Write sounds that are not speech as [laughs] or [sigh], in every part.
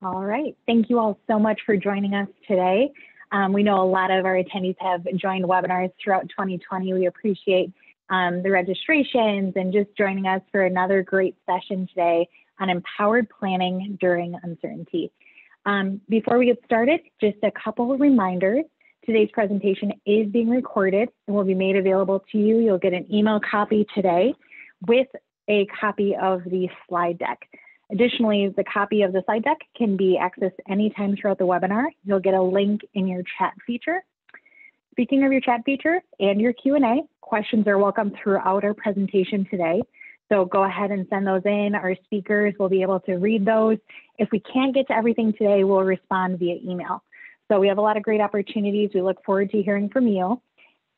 All right. Thank you all so much for joining us today. Um, we know a lot of our attendees have joined webinars throughout 2020. We appreciate um, the registrations and just joining us for another great session today on empowered planning during uncertainty. Um, before we get started, just a couple of reminders. Today's presentation is being recorded and will be made available to you. You'll get an email copy today with a copy of the slide deck. Additionally, the copy of the slide deck can be accessed anytime throughout the webinar. You'll get a link in your chat feature. Speaking of your chat feature and your Q&A, questions are welcome throughout our presentation today. So go ahead and send those in. Our speakers will be able to read those. If we can't get to everything today, we'll respond via email. So we have a lot of great opportunities. We look forward to hearing from you.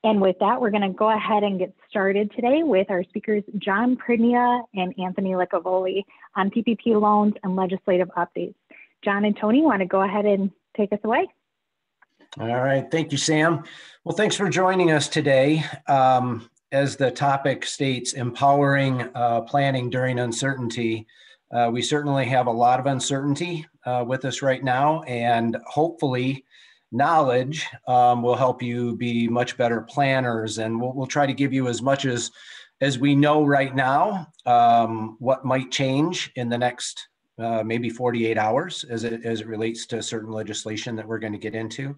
And with that, we're going to go ahead and get started today with our speakers, John Pridnia and Anthony Licavoli on PPP loans and legislative updates. John and Tony want to go ahead and take us away. All right. Thank you, Sam. Well, thanks for joining us today. Um, as the topic states, empowering uh, planning during uncertainty. Uh, we certainly have a lot of uncertainty uh, with us right now, and hopefully, knowledge um, will help you be much better planners and we'll, we'll, try to give you as much as as we know right now um, what might change in the next uh, maybe 48 hours as it, as it relates to certain legislation that we're going to get into.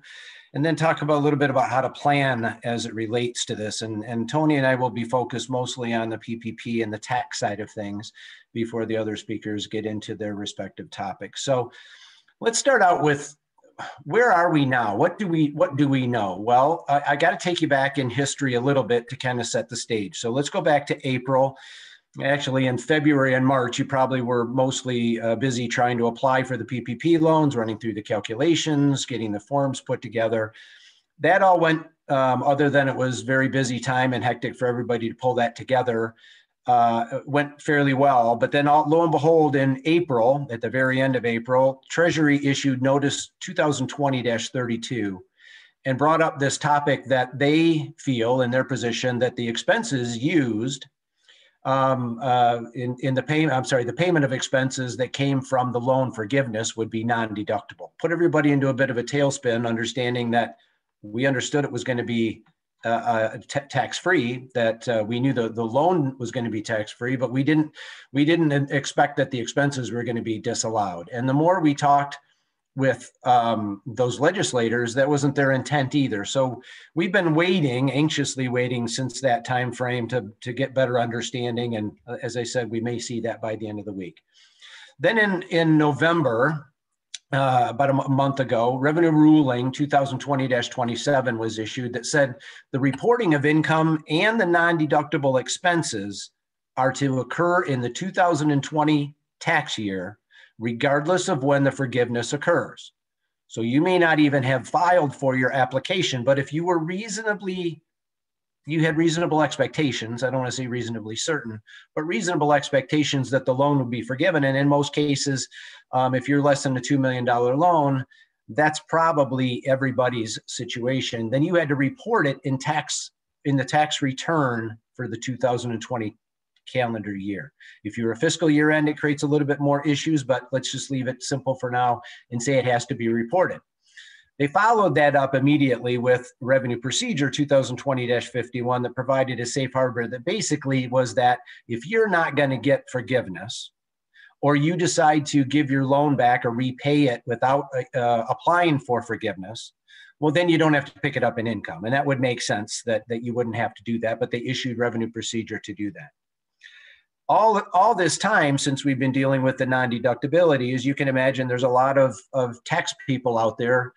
And then talk about a little bit about how to plan as it relates to this. And, and tony and i will be focused mostly on the ppp and the tax side of things before the other speakers get into their respective topics. So let's start out with where are we now? What do we what do we know? Well, I, I got to take you back in history a little bit to kind of set the stage. So let's go back to April. Actually, in February and March, you probably were mostly uh, busy trying to apply for the PPP loans, running through the calculations, getting the forms put together. That all went, um, other than it was very busy time and hectic for everybody to pull that together uh, went fairly well. But then, all, lo and behold, in April, at the very end of April, Treasury issued Notice 2020 32 and brought up this topic that they feel in their position that the expenses used um, uh, in, in the payment, I'm sorry, the payment of expenses that came from the loan forgiveness would be non deductible. Put everybody into a bit of a tailspin, understanding that we understood it was going to be uh, uh tax free that uh, we knew the, the loan was going to be tax free but we didn't we didn't expect that the expenses were going to be disallowed. And the more we talked with um, those legislators that wasn't their intent either. So we've been waiting anxiously waiting since that time frame to, to get better understanding and uh, as i said we may see that by the end of the week. Then in in november uh, about a month ago, revenue ruling 2020-27 was issued that said the reporting of income and the non-deductible expenses are to occur in the 2020 tax year, regardless of when the forgiveness occurs. So you may not even have filed for your application, but if you were reasonably you had reasonable expectations. I don't want to say reasonably certain, but reasonable expectations that the loan would be forgiven. And in most cases, um, if you're less than a $2 million loan, that's probably everybody's situation. Then you had to report it in tax in the tax return for the 2020 calendar year. If you're a fiscal year end, it creates a little bit more issues, but let's just leave it simple for now and say it has to be reported. They followed that up immediately with Revenue Procedure 2020 51 that provided a safe harbor that basically was that if you're not going to get forgiveness, or you decide to give your loan back or repay it without uh, applying for forgiveness, well, then you don't have to pick it up in income. And that would make sense that, that you wouldn't have to do that, but they issued revenue procedure to do that. All, all this time since we've been dealing with the non-deductibility, as you can imagine, there's a lot of, of tax people out there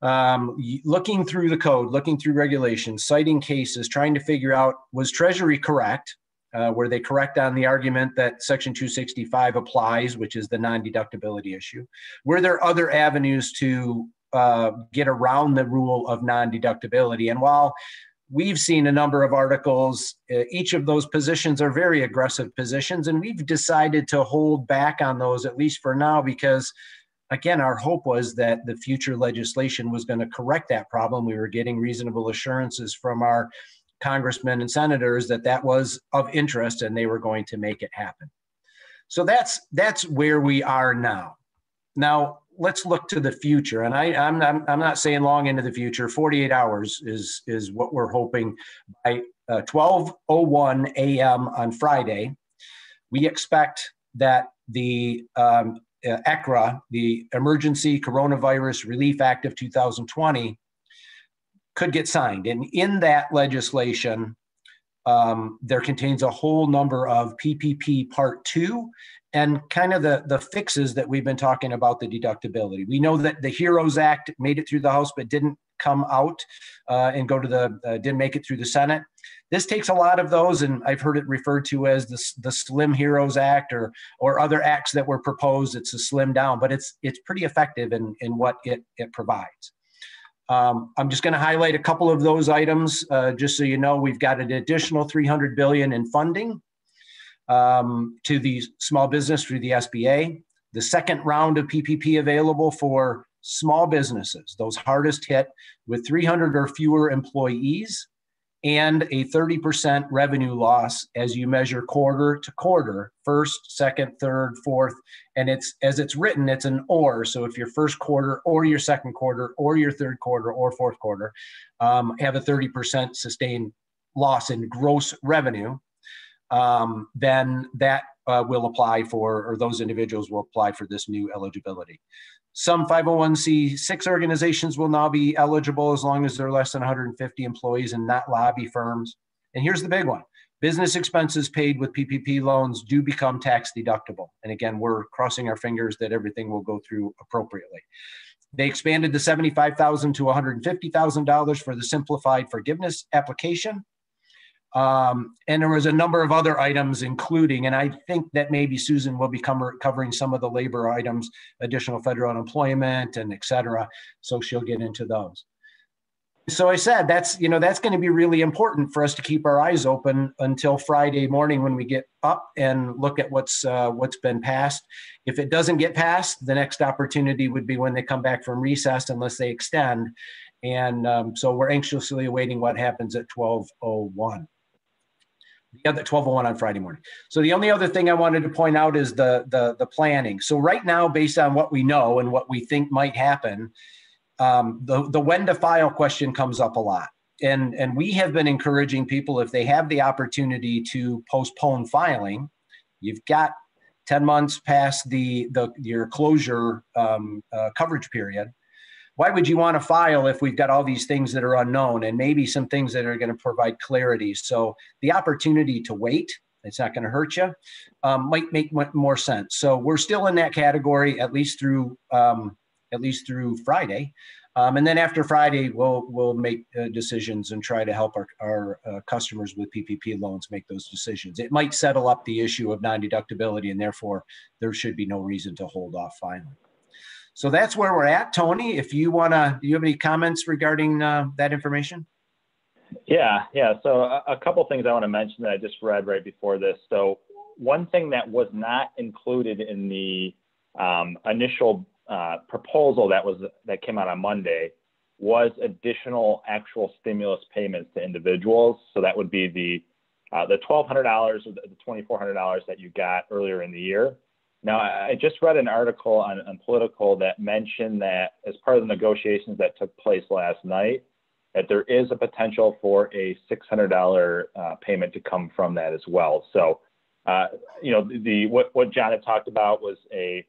um, looking through the code, looking through regulations, citing cases, trying to figure out was Treasury correct? Uh, were they correct on the argument that Section 265 applies, which is the non deductibility issue? Were there other avenues to uh, get around the rule of non deductibility? And while we've seen a number of articles, uh, each of those positions are very aggressive positions, and we've decided to hold back on those, at least for now, because again, our hope was that the future legislation was going to correct that problem. We were getting reasonable assurances from our congressmen and senators that that was of interest and they were going to make it happen. So that's that's where we are now. now let's look to the future. And I, I'm, I'm, I'm not saying long into the future. 48 hours is is what we're hoping by uh, 12:01 a.m. on Friday. We expect that the um, uh, ECRA, the Emergency Coronavirus Relief Act of 2020, could get signed. And in that legislation, um, there contains a whole number of PPP Part 2 and kind of the, the fixes that we've been talking about the deductibility. We know that the HEROES Act made it through the House but didn't come out uh, and go to the, uh, didn't make it through the Senate. This takes a lot of those, and I've heard it referred to as the, the Slim HEROES Act or, or other acts that were proposed. It's a slim down, but it's, it's pretty effective in, in what it, it provides. Um, I'm just going to highlight a couple of those items, uh, just so you know. We've got an additional 300 billion in funding um, to the small business through the SBA. The second round of PPP available for small businesses, those hardest hit, with 300 or fewer employees and a 30% revenue loss as you measure quarter to quarter first second third fourth and it's as it's written it's an or so if your first quarter or your second quarter or your third quarter or fourth quarter um, have a 30% sustained loss in gross revenue um, then that uh, will apply for or those individuals will apply for this new eligibility some 501c6 organizations will now be eligible as long as they're less than 150 employees and not lobby firms. And here's the big one business expenses paid with PPP loans do become tax deductible. And again, we're crossing our fingers that everything will go through appropriately. They expanded the 75,000 to $150,000 for the simplified forgiveness application. Um, and there was a number of other items, including, and I think that maybe Susan will be covering some of the labor items, additional federal unemployment and et cetera. So she'll get into those. So I said that's you know that's going to be really important for us to keep our eyes open until Friday morning when we get up and look at what's uh, what's been passed. If it doesn't get passed, the next opportunity would be when they come back from recess, unless they extend. And um, so we're anxiously awaiting what happens at 12:01 the other 1201 on Friday morning. So the only other thing I wanted to point out is the the the planning. So right now, based on what we know and what we think might happen, um, the the when to file question comes up a lot. And and we have been encouraging people if they have the opportunity to postpone filing, you've got 10 months past the the your closure um, uh, coverage period why would you want to file if we've got all these things that are unknown and maybe some things that are going to provide clarity? So the opportunity to wait, it's not going to hurt you, um, might make more sense. So we're still in that category at least through um, at least through Friday. Um, and then after Friday, we'll we'll make uh, decisions and try to help our, our uh, customers with PPP loans make those decisions. It might settle up the issue of non-deductibility, and therefore there should be no reason to hold off filing. So that's where we're at. Tony, if you want to, do you have any comments regarding uh, that information? Yeah, yeah. So a, a couple things I want to mention that I just read right before this. So one thing that was not included in the um, initial uh, proposal that was that came out on Monday was additional actual stimulus payments to individuals. So that would be the uh, the twelve hundred dollars or the twenty four hundred dollars that you got earlier in the year. Now, I just read an article on, on Politico that mentioned that as part of the negotiations that took place last night, that there is a potential for a $600 uh, payment to come from that as well. So, uh, you know, the, the what, what John had talked about was a,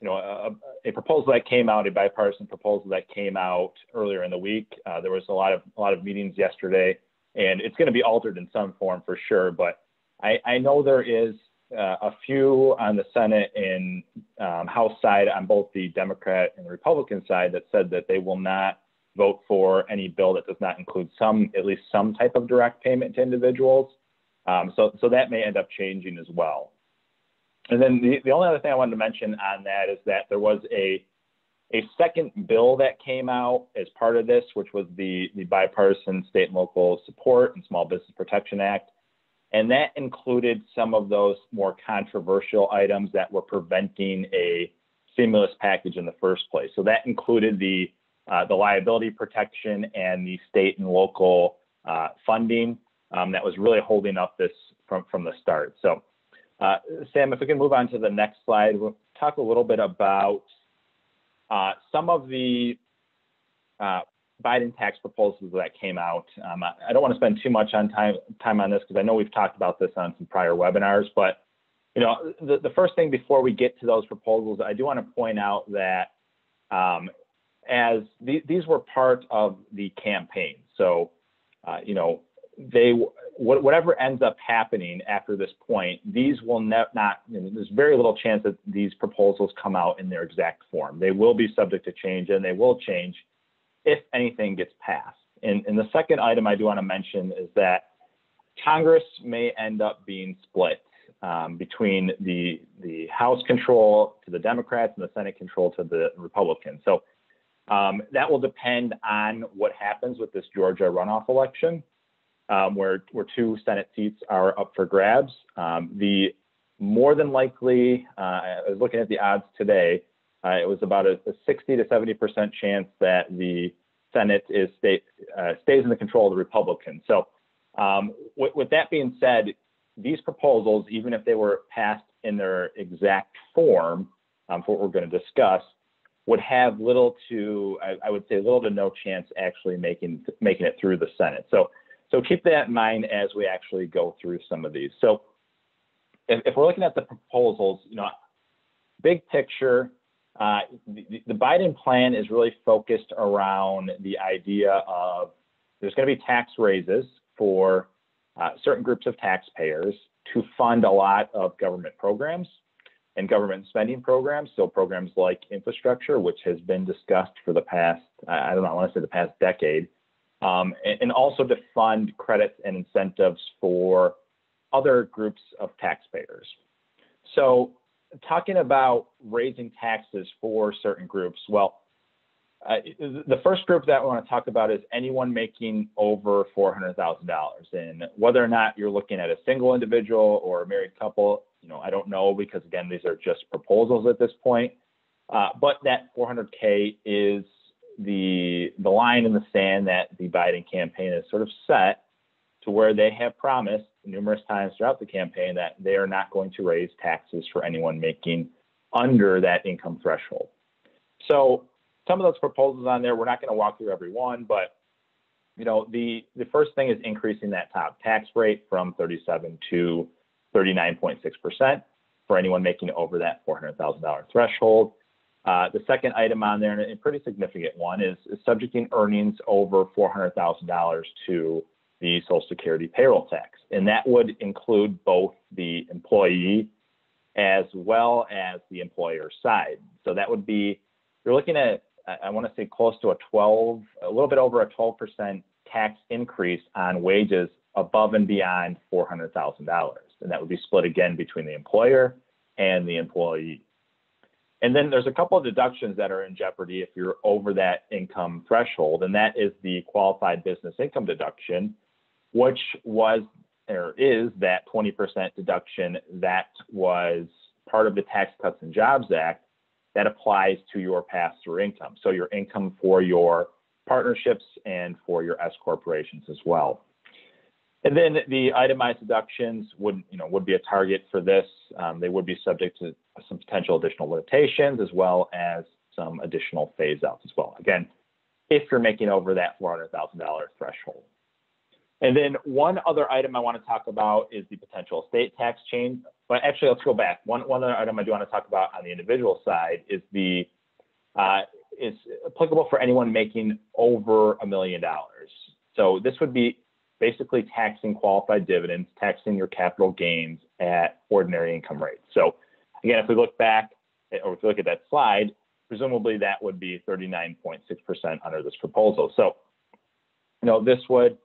you know, a, a, proposal that came out, a bipartisan proposal that came out earlier in the week. Uh, there was a lot of a lot of meetings yesterday, and it's going to be altered in some form for sure. But I, I know there is uh, a few on the Senate and um, House side on both the Democrat and Republican side that said that they will not vote for any bill that does not include some, at least some type of direct payment to individuals. Um, so, so that may end up changing as well. And then the, the only other thing I wanted to mention on that is that there was a a second bill that came out as part of this, which was the, the bipartisan state and local support and small business protection act. And that included some of those more controversial items that were preventing a stimulus package in the first place. So that included the uh, the liability protection and the state and local uh, funding um, that was really holding up this from from the start. So, uh, Sam, if we can move on to the next slide, we'll talk a little bit about uh, some of the uh, Biden tax proposals that came out. Um, I, I, don't want to spend too much on time time on this because I know we've talked about this on some prior webinars. But you know, the, the first thing before we get to those proposals, I do want to point out that um, as the, these were part of the campaign, so uh, you know, they whatever ends up happening after this point, these will ne- not. You know, there's very little chance that these proposals come out in their exact form. They will be subject to change, and they will change if anything gets passed. And, and the second item I do want to mention is that Congress may end up being split um, between the the House control to the Democrats and the Senate control to the Republicans. So um, that will depend on what happens with this Georgia runoff election, um, where where two Senate seats are up for grabs. Um, the more than likely, uh, I was looking at the odds today. Uh, it was about a, a, 60 to 70 percent chance that the Senate is uh, stays in the control of the Republicans. So, um, with, with, that being said, these proposals, even if they were passed in their exact form um, for what we're going to discuss, would have little to, I, I, would say, little to no chance actually making making it through the Senate. So, so keep that in mind as we actually go through some of these. So, if, if we're looking at the proposals, you know, big picture, uh, the, the, Biden plan is really focused around the idea of there's going to be tax raises for uh, certain groups of taxpayers to fund a lot of government programs and government spending programs. So programs like infrastructure, which has been discussed for the past, I don't know, I want to say the past decade, um, and, and also to fund credits and incentives for other groups of taxpayers. So talking about raising taxes for certain groups, well, uh, the first group that I want to talk about is anyone making over $400,000. And whether or not you're looking at a single individual or a married couple, you know, I don't know because again, these are just proposals at this point. Uh, but that 400K is the the line in the sand that the Biden campaign has sort of set to where they have promised numerous times throughout the campaign that they are not going to raise taxes for anyone making under that income threshold. So some of those proposals on there, we're not going to walk through every one, but you know, the the first thing is increasing that top tax rate from 37 to 39.6% for anyone making over that $400,000 threshold. Uh, the second item on there, and a pretty significant one, is, is subjecting earnings over $400,000 to the Social Security payroll tax. And that would include both the employee as well as the employer side. So that would be, you're looking at, I want to say close to a 12, a little bit over a 12% tax increase on wages above and beyond $400,000. And that would be split again between the employer and the employee. And then there's a couple of deductions that are in jeopardy if you're over that income threshold, and that is the qualified business income deduction, which was or is that 20% deduction that was part of the Tax Cuts and Jobs Act that applies to your pass-through income. So your income for your partnerships and for your S corporations as well. And then the itemized deductions would, you know, would be a target for this. Um, they would be subject to some potential additional limitations as well as some additional phase outs as well. Again, if you're making over that $400,000 threshold. And then one other item I want to talk about is the potential state tax change. But actually, let's go back. One, one other item I do want to talk about on the individual side is the uh, is applicable for anyone making over a million dollars. So this would be basically taxing qualified dividends, taxing your capital gains at ordinary income rates. So again, if we look back or if we look at that slide, presumably that would be 39.6% under this proposal. So, you know, this would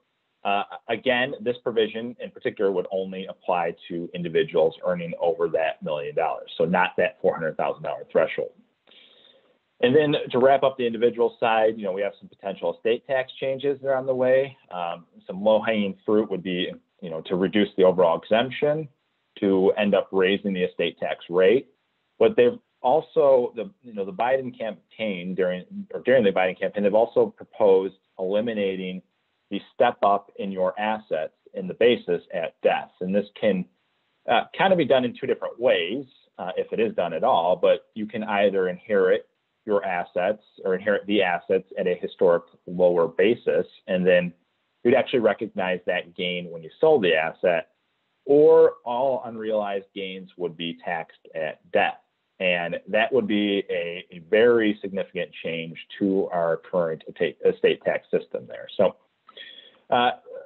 uh, again, this provision in particular would only apply to individuals earning over that million dollars, so not that $400,000 threshold. And then to wrap up the individual side, you know, we have some potential estate tax changes that are on the way. Um, some low-hanging fruit would be, you know, to reduce the overall exemption, to end up raising the estate tax rate. But they've also, the you know, the Biden campaign during or during the Biden campaign, they've also proposed eliminating the step up in your assets in the basis at death. And this can uh, kind of be done in two different ways, uh, if it is done at all, but you can either inherit your assets or inherit the assets at a historic lower basis, and then you'd actually recognize that gain when you sold the asset, or all unrealized gains would be taxed at death. And that would be a, a very significant change to our current estate tax system there. So,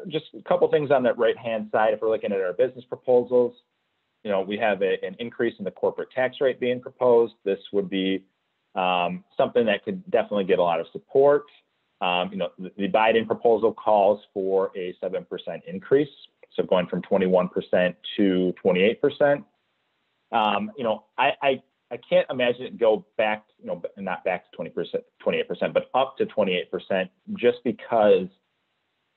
just a couple things on that right hand side. If we're looking at our business proposals, you know, we have a, an increase in the corporate tax rate being proposed. This would be um, something that could definitely get a lot of support. Um, you know, the, the Biden proposal calls for a 7% increase, so going from 21% to 28%. Um, you know, I, I, I can't imagine it go back, you know, not back to 20%, 28%, but up to 28%, just because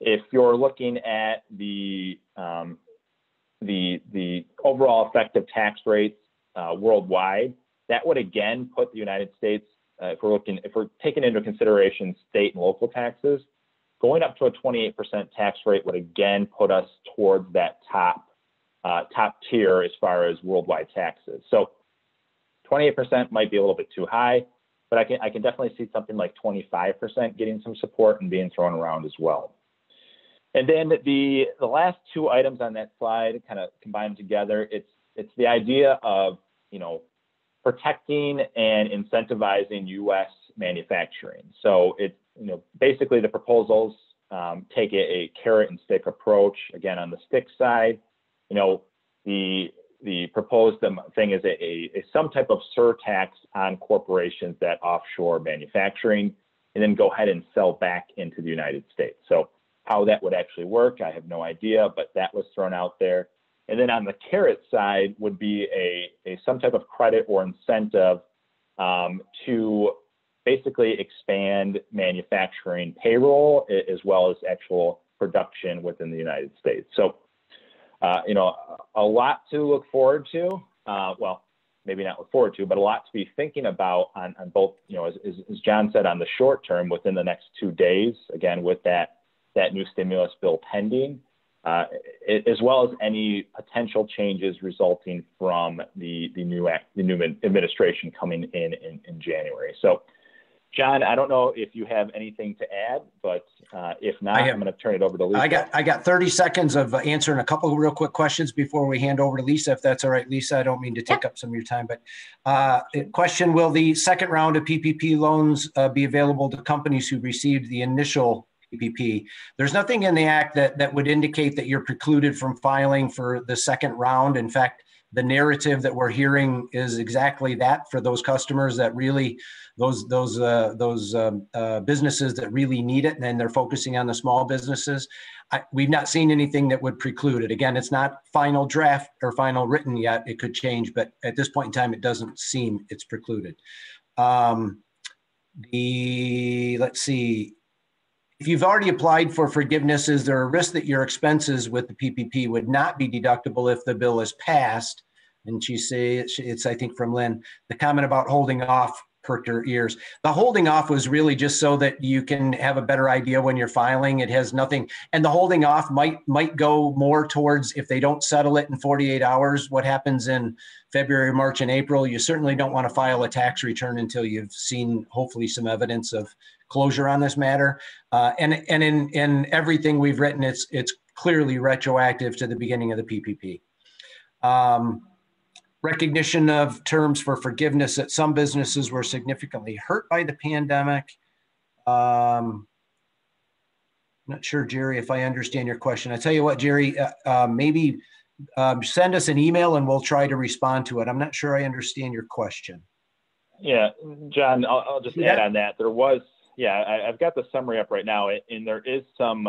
if you're looking at the um, the the overall effective tax rates uh, worldwide, that would again put the United States, uh, if we're looking, if we're taking into consideration state and local taxes, going up to a 28% tax rate would again put us towards that top uh, top tier as far as worldwide taxes. So 28% might be a little bit too high, but I can I can definitely see something like 25% getting some support and being thrown around as well. And then the the last two items on that slide kind of combined together. It's it's the idea of you know protecting and incentivizing U.S. manufacturing. So it's you know basically the proposals um, take a, a, carrot and stick approach. Again, on the stick side, you know the the proposed thing is a, a, a some type of surtax on corporations that offshore manufacturing and then go ahead and sell back into the United States. So how that would actually work, I have no idea, but that was thrown out there. And then on the carrot side would be a, a some type of credit or incentive um, to basically expand manufacturing payroll as well as actual production within the United States. So, uh, you know, a lot to look forward to. Uh, well, maybe not look forward to, but a lot to be thinking about on, on both, you know, as, as John said, on the short term within the next two days, again, with that that new stimulus bill pending, uh, as well as any potential changes resulting from the, the new act, the new administration coming in, in in January. So, John, I don't know if you have anything to add, but uh, if not, have, I'm going to turn it over to Lisa. I got I got 30 seconds of answering a couple of real quick questions before we hand over to Lisa, if that's all right. Lisa, I don't mean to take up some of your time, but uh, question: Will the second round of PPP loans uh, be available to companies who received the initial PPP. There's nothing in the act that, that would indicate that you're precluded from filing for the second round. In fact, the narrative that we're hearing is exactly that for those customers that really those those uh, those um, uh, businesses that really need it and they're focusing on the small businesses. I, we've not seen anything that would preclude it. Again it's not final draft or final written yet. It could change but at this point in time it doesn't seem it's precluded. Um, the let's see if you've already applied for forgiveness, is there a risk that your expenses with the PPP would not be deductible if the bill is passed? And she say it's I think from Lynn the comment about holding off perked her ears. The holding off was really just so that you can have a better idea when you're filing. It has nothing, and the holding off might might go more towards if they don't settle it in 48 hours. What happens in February, March, and April? You certainly don't want to file a tax return until you've seen hopefully some evidence of closure on this matter. Uh, and and in in everything we've written, it's it's clearly retroactive to the beginning of the PPP. Um, recognition of terms for forgiveness that some businesses were significantly hurt by the pandemic. Um, not sure, Jerry, if I understand your question. I tell you what, Jerry, uh, uh, maybe um, send us an email and we'll try to respond to it. I'm not sure I understand your question. Yeah, John, I'll, I'll just add on that. There was yeah, I, have got the summary up right now, and there is some,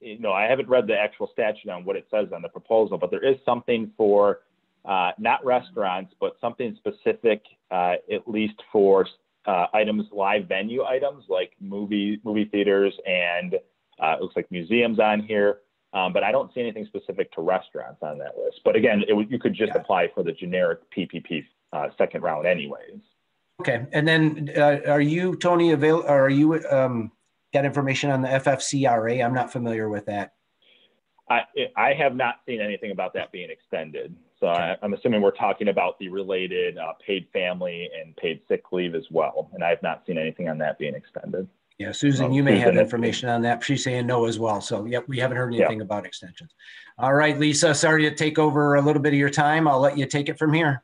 you know, I haven't read the actual statute on what it says on the proposal, but there is something for uh, not restaurants, but something specific, uh, at least for uh, items, live venue items like movie movie theaters and uh, it looks like museums on here. Um, but I don't see anything specific to restaurants on that list. But again, it, you could just yeah. apply for the generic PPP uh, second round, anyways. Okay, and then uh, are you Tony avail? Are you um, got information on the FFCRA? I'm not familiar with that. I I have not seen anything about that being extended. So I, am assuming we're talking about the related uh, paid family and paid sick leave as well. And I have not seen anything on that being extended. Yeah, Susan, you may have information on that. She's saying no as well. So, yep, we haven't heard anything about extensions. All right, Lisa, sorry to take over a little bit of your time. I'll let you take it from here.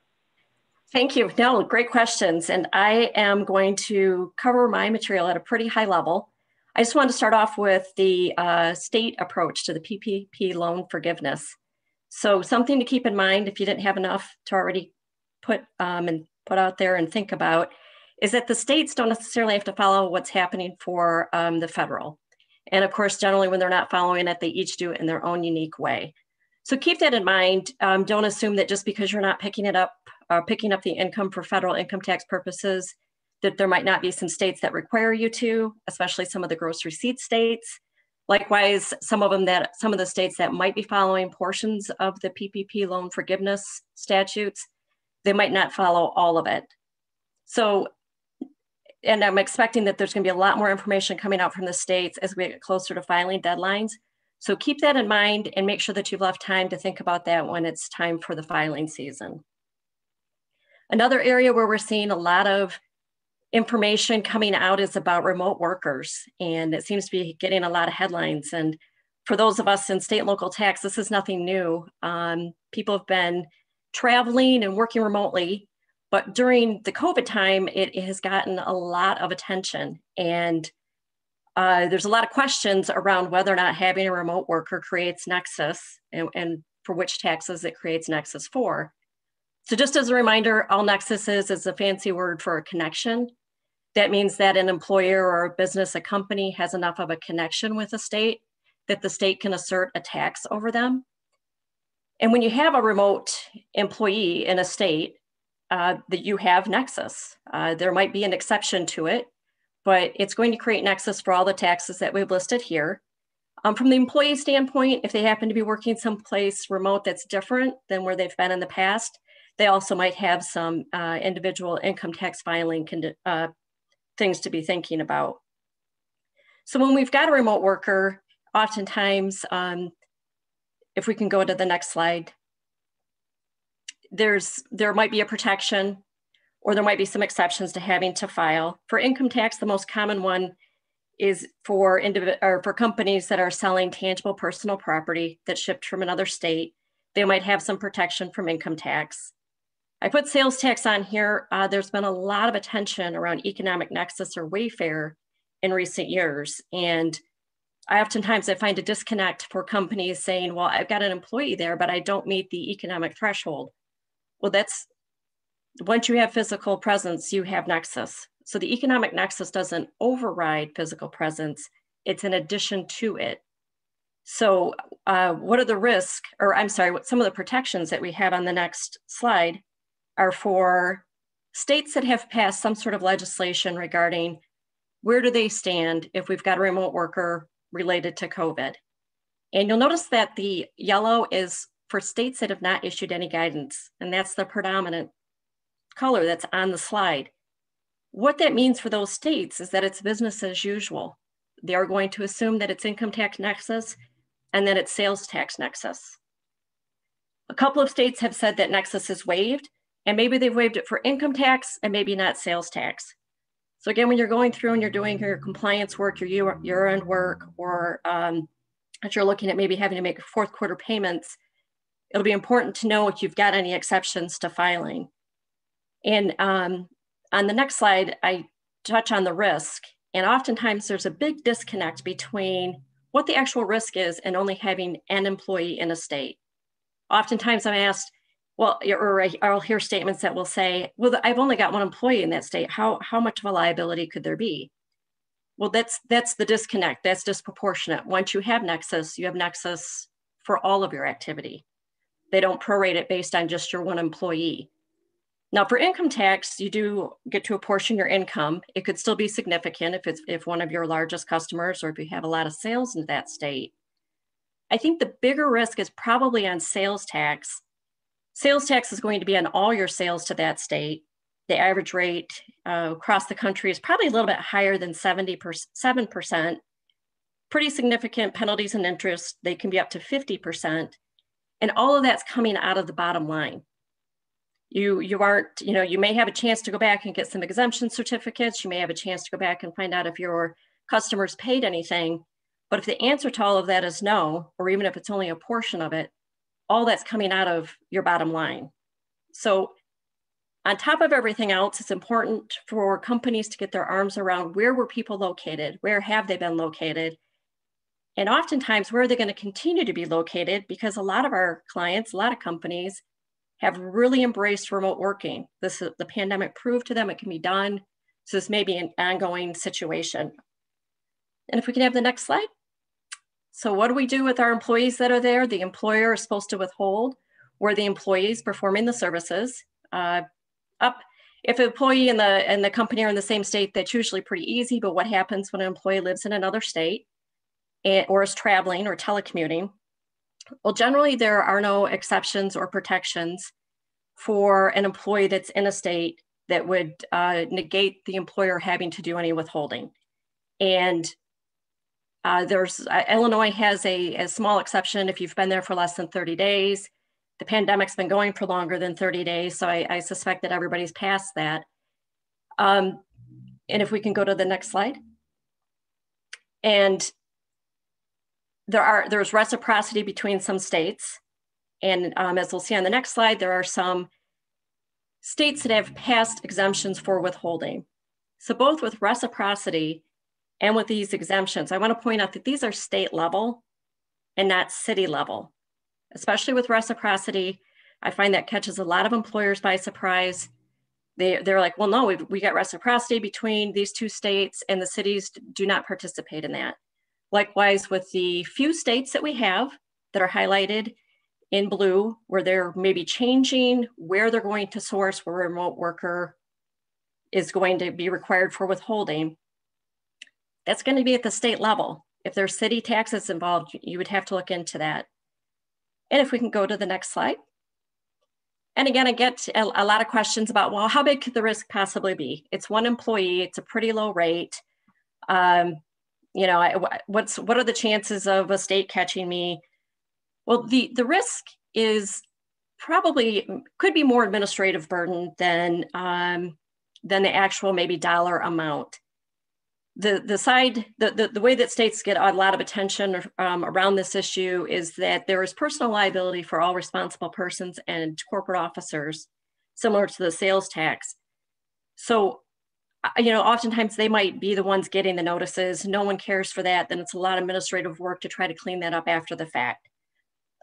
Thank you. No, great questions. And I am going to cover my material at a pretty high level. I just want to start off with the uh, state approach to the PPP loan forgiveness. So something to keep in mind if you didn't have enough to already put um, and put out there and think about is that the states don't necessarily have to follow what's happening for um, the federal. And of course, generally when they're not following it, they each do it in their own unique way. So keep that in mind. Um, don't assume that just because you're not picking it up, uh, picking up the income for federal income tax purposes, that there might not be some states that require you to, especially some of the gross receipt states. Likewise, some of them that some of the states that might be following portions of the PPP loan forgiveness statutes, they might not follow all of it. So and I'm expecting that there's going to be a lot more information coming out from the states as we get closer to filing deadlines. So keep that in mind and make sure that you've left time to think about that when it's time for the filing season. Another area where we're seeing a lot of information coming out is about remote workers, and it seems to be getting a lot of headlines. And for those of us in state and local tax, this is nothing new. Um, people have been traveling and working remotely but during the COVID time, it, it has gotten a lot of attention. And uh, there's a lot of questions around whether or not having a remote worker creates nexus and, and for which taxes it creates nexus for. So just as a reminder, all nexus is, is a fancy word for a connection. That means that an employer or a business, a company has enough of a connection with a state that the state can assert a tax over them. And when you have a remote employee in a state, uh, that you have Nexus. Uh, there might be an exception to it, but it's going to create Nexus for all the taxes that we've listed here. Um, from the employee standpoint, if they happen to be working someplace remote that's different than where they've been in the past, they also might have some uh, individual income tax filing uh, things to be thinking about. So when we've got a remote worker, oftentimes, um, if we can go to the next slide, there's there might be a protection or there might be some exceptions to having to file. For income tax, the most common one is for or for companies that are selling tangible personal property that's shipped from another state. They might have some protection from income tax. I put sales tax on here. Uh, there's been a lot of attention around economic nexus or Wayfair in recent years. And I oftentimes I find a disconnect for companies saying, well, I've got an employee there, but I don't meet the economic threshold. Well, that's once you have physical presence, you have nexus. So the economic nexus doesn't override physical presence, it's an addition to it. So, uh, what are the risks, or I'm sorry, what some of the protections that we have on the next slide are for states that have passed some sort of legislation regarding where do they stand if we've got a remote worker related to COVID. And you'll notice that the yellow is for states that have not issued any guidance, and that's the predominant color that's on the slide. What that means for those states is that it's business as usual. They are going to assume that it's income tax nexus and that it's sales tax nexus. A couple of states have said that nexus is waived, and maybe they've waived it for income tax and maybe not sales tax. So again, when you're going through and you're doing your compliance work, your year-end work, or um, if you're looking at maybe having to make fourth quarter payments, it'll be important to know if you've got any exceptions to filing. And um, on the next slide, I touch on the risk. And oftentimes there's a big disconnect between what the actual risk is and only having an employee in a state. Oftentimes I'm asked, well, or I'll hear statements that will say, well, I've only got one employee in that state. How, how much of a liability could there be? Well, that's, that's the disconnect. That's disproportionate. Once you have Nexus, you have Nexus for all of your activity. They don't prorate it based on just your one employee. Now for income tax, you do get to apportion your income. It could still be significant if it's if one of your largest customers or if you have a lot of sales in that state. I think the bigger risk is probably on sales tax. Sales tax is going to be on all your sales to that state. The average rate uh, across the country is probably a little bit higher than 77%. Pretty significant penalties and interest. They can be up to 50%. And all of that's coming out of the bottom line. You, you aren't, you know, you may have a chance to go back and get some exemption certificates. You may have a chance to go back and find out if your customers paid anything. But if the answer to all of that is no, or even if it's only a portion of it, all that's coming out of your bottom line. So on top of everything else, it's important for companies to get their arms around where were people located? Where have they been located? And oftentimes, where are they going to continue to be located? Because a lot of our clients, a lot of companies have really embraced remote working. This the pandemic proved to them it can be done. So this may be an ongoing situation. And if we can have the next slide. So what do we do with our employees that are there? The employer is supposed to withhold where the employees performing the services. Uh, up. If an employee and the and the company are in the same state, that's usually pretty easy. But what happens when an employee lives in another state and, or is traveling or telecommuting? Well, generally there are no exceptions or protections for an employee that's in a state that would uh, negate the employer having to do any withholding. And uh, there's uh, Illinois has a, a small exception if you've been there for less than 30 days the pandemic's been going for longer than 30 days, so I, I suspect that everybody's past that. Um, and if we can go to the next slide. And there are there's reciprocity between some states. And um, as we'll see on the next slide, there are some states that have passed exemptions for withholding. So both with reciprocity and with these exemptions, I wanna point out that these are state level and not city level especially with reciprocity. I find that catches a lot of employers by surprise. They, they're like, well, no, we we got reciprocity between these two states and the cities do not participate in that. Likewise, with the few states that we have that are highlighted in blue, where they're maybe changing where they're going to source where a remote worker is going to be required for withholding, that's going to be at the state level. If there's city taxes involved, you would have to look into that. And if we can go to the next slide. And again, I get a, a, lot of questions about, well, how big could the risk possibly be? It's one employee, it's a pretty low rate. Um, you know, what's what are the chances of a state catching me? Well, the, the risk is probably could be more administrative burden than um, than the actual maybe dollar amount the the side the, the, the way that states get a lot of attention um, around this issue is that there is personal liability for all responsible persons and corporate officers similar to the sales tax. So you know oftentimes they might be the ones getting the notices. No one cares for that. Then it's a lot of administrative work to try to clean that up after the fact.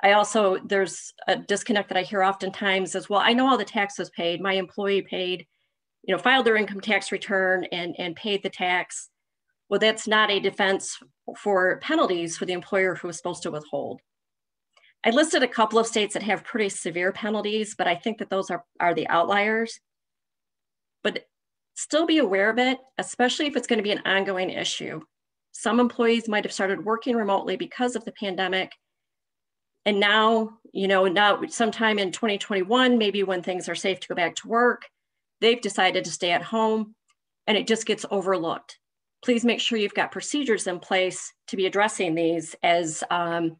I also there's a disconnect that i hear oftentimes as well i know all the taxes paid. My employee paid you know filed their income tax return and and paid the tax well, that's not a defense for penalties for the employer who is supposed to withhold. I listed a couple of states that have pretty severe penalties, but I think that those are, are the outliers. But still be aware of it, especially if it's going to be an ongoing issue. Some employees might have started working remotely because of the pandemic. And now, you know, now sometime in 2021, maybe when things are safe to go back to work, they've decided to stay at home and it just gets overlooked please make sure you've got procedures in place to be addressing these as, um,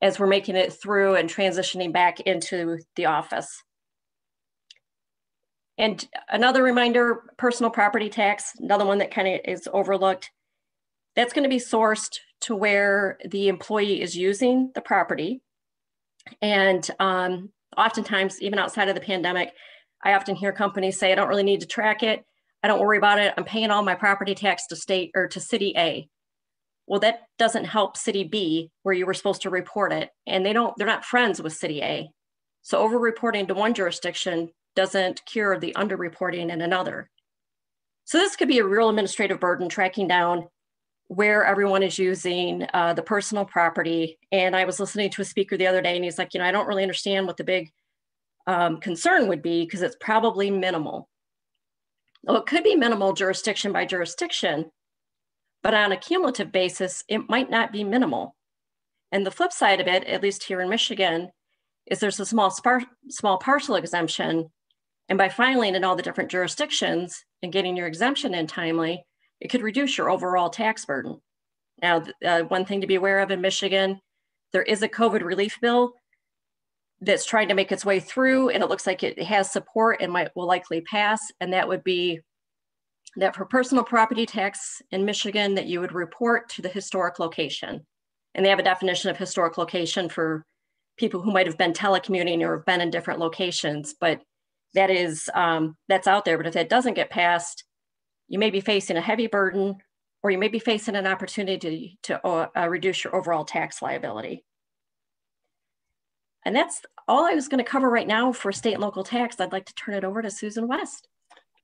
as we're making it through and transitioning back into the office. And another reminder, personal property tax, another one that kind of is overlooked. That's going to be sourced to where the employee is using the property. And um, oftentimes, even outside of the pandemic, I often hear companies say, I don't really need to track it. I don't worry about it. I'm paying all my property tax to state or to city A. Well, that doesn't help city B where you were supposed to report it. And they don't, they're not friends with city A. So over reporting to one jurisdiction doesn't cure the underreporting in another. So this could be a real administrative burden tracking down where everyone is using uh, the personal property. And I was listening to a speaker the other day and he's like, you know, I don't really understand what the big um, concern would be because it's probably minimal. Well, it could be minimal jurisdiction by jurisdiction, but on a cumulative basis, it might not be minimal. And the flip side of it, at least here in Michigan, is there's a small, small parcel exemption. And by filing in all the different jurisdictions and getting your exemption in timely, it could reduce your overall tax burden. Now, uh, one thing to be aware of in Michigan, there is a COVID relief bill that's trying to make its way through and it looks like it has support and might will likely pass. And that would be that for personal property tax in Michigan that you would report to the historic location. And they have a definition of historic location for people who might have been telecommuting or have been in different locations, but that is, um, that's out there. But if that doesn't get passed, you may be facing a heavy burden or you may be facing an opportunity to, uh, reduce your overall tax liability. And that's all I was going to cover right now for state and local tax. I'd like to turn it over to Susan West.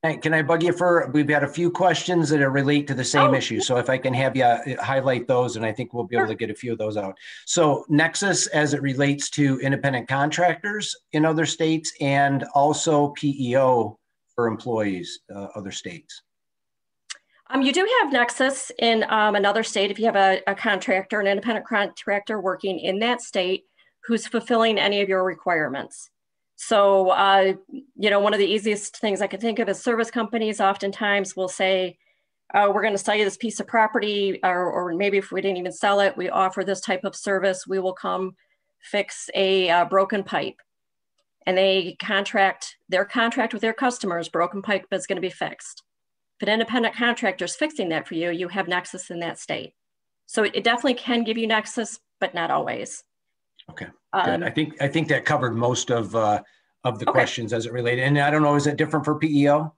Hey, Can I bug you for, we've got a few questions that are relate to the same Oh. issue. So if I can have you uh, highlight those, and I think we'll be able to get a few of those out. So Nexus as it relates to independent contractors in other states and also PEO for employees, uh, other states. Um, you do have Nexus in um, another state if you have a, a contractor, an independent contractor working in that state who's fulfilling any of your requirements. So, uh, you know, one of the easiest things I can think of is service companies oftentimes will say, uh, we're going to sell you this piece of property, or, or maybe if we didn't even sell it, we offer this type of service. We will come fix a uh, broken pipe. And they contract, their contract with their customers, broken pipe is going to be fixed. If an independent contractor is fixing that for you, you have Nexus in that state. So it definitely can give you Nexus, but not always. Okay, Good. Um, I think, I think that covered most of, uh, of the Okay. questions as it related. And I don't know, is it different for PEO?